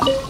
아.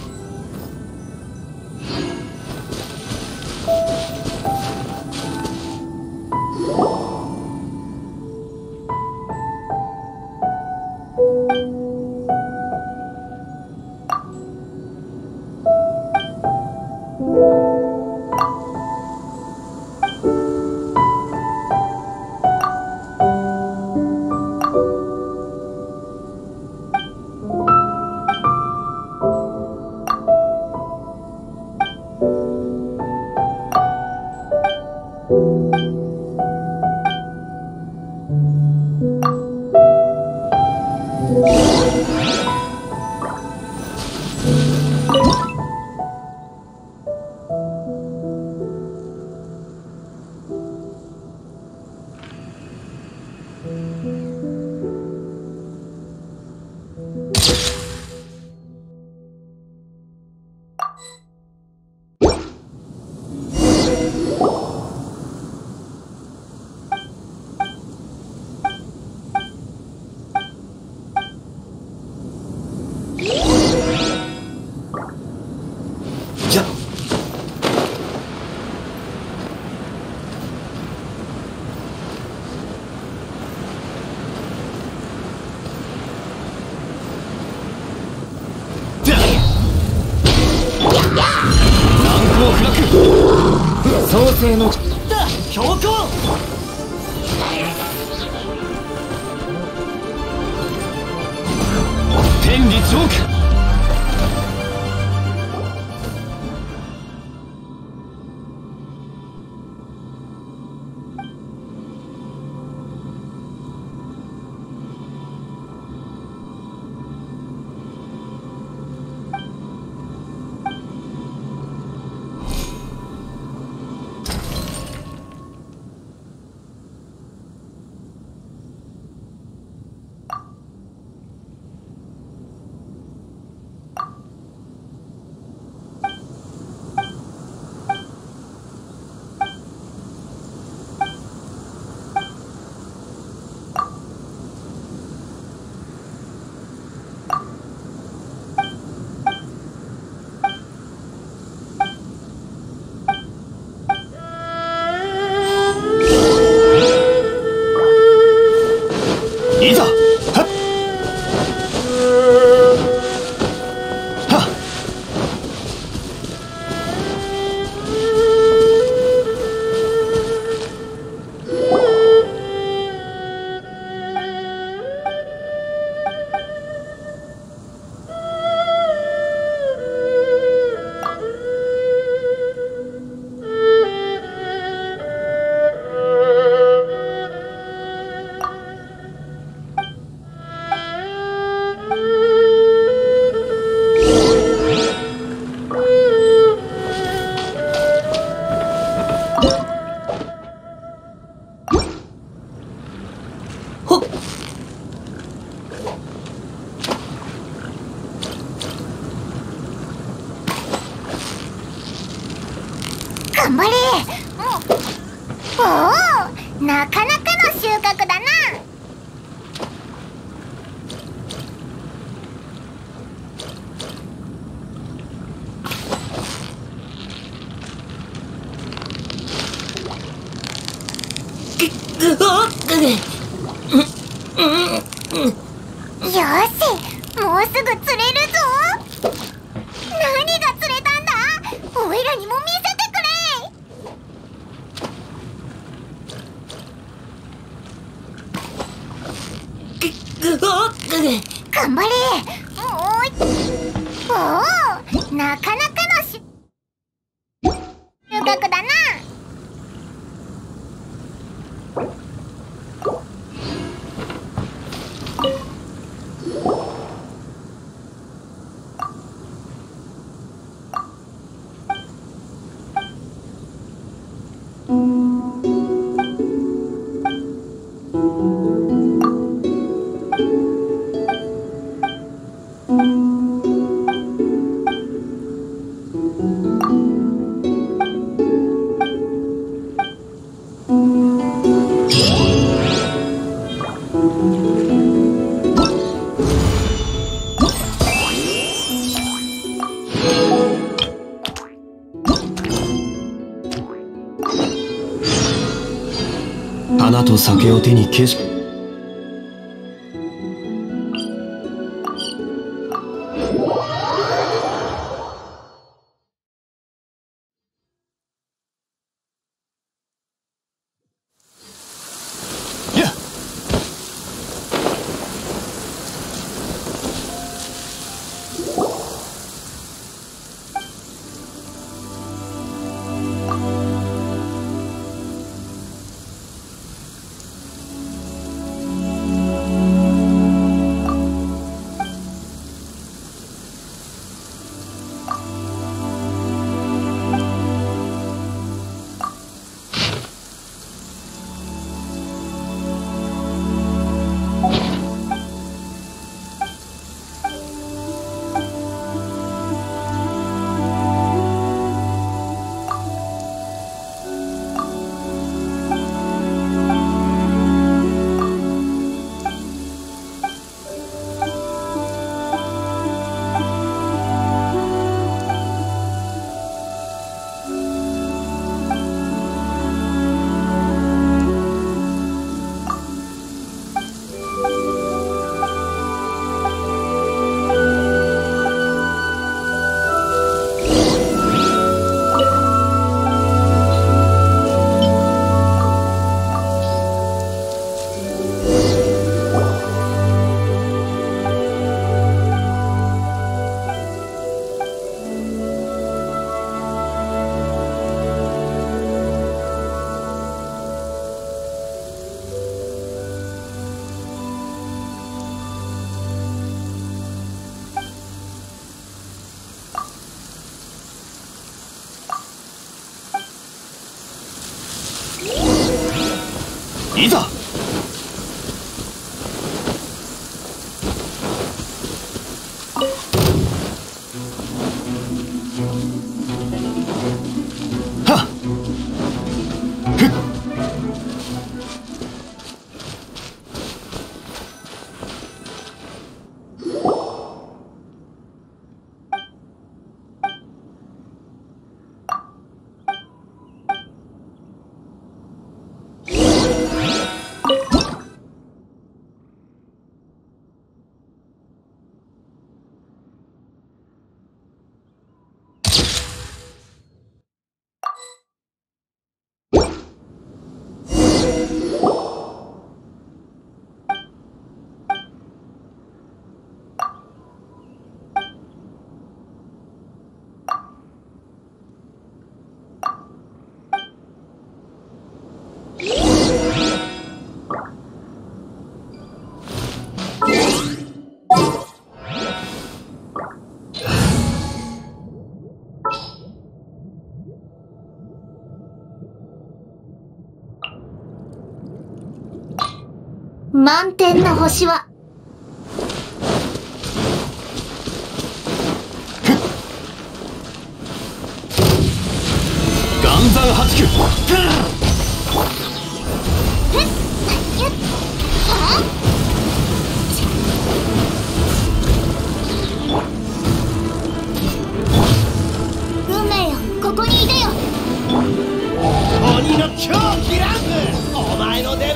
性のだ強行天理ジョーク頑張れ。おおなかなかの収穫だなよしもうすぐ釣れるぞ何が釣れたんだおいらにも見せてくれ頑張れ。もうおお酒を手に景色 いざ満天の星は？岩山八九。運命よここにいてよ鬼の狂気ランプお前の出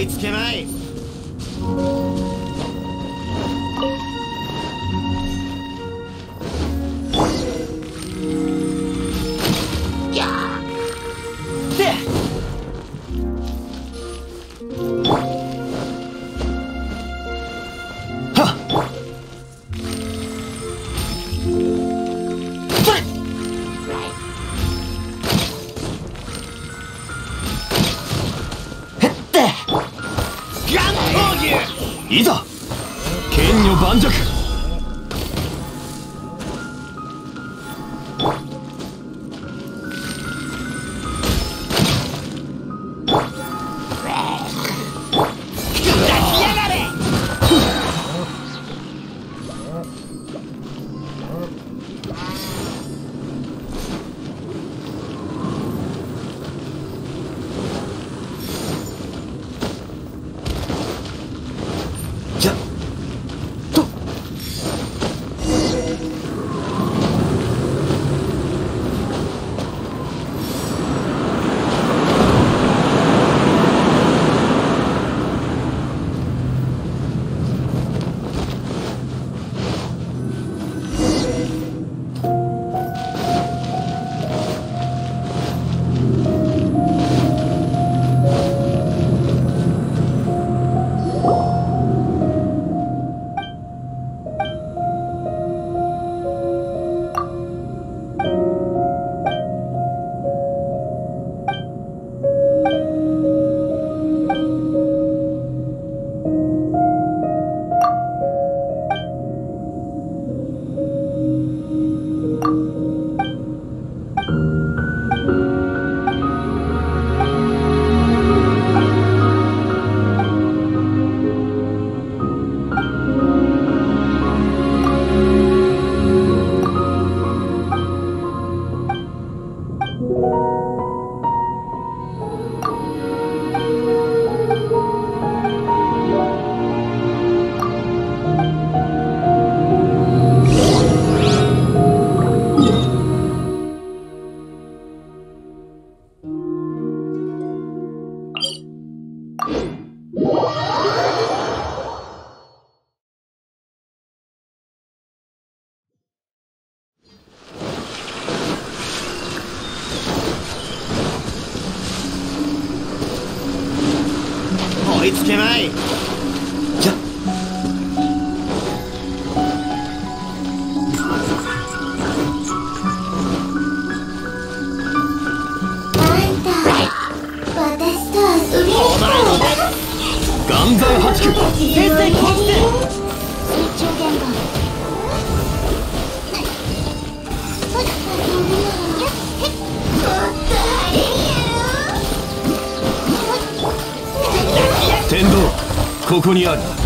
っ追いつけないいざ。剣女盤石。岩山八九。先生こっ天道ここにある。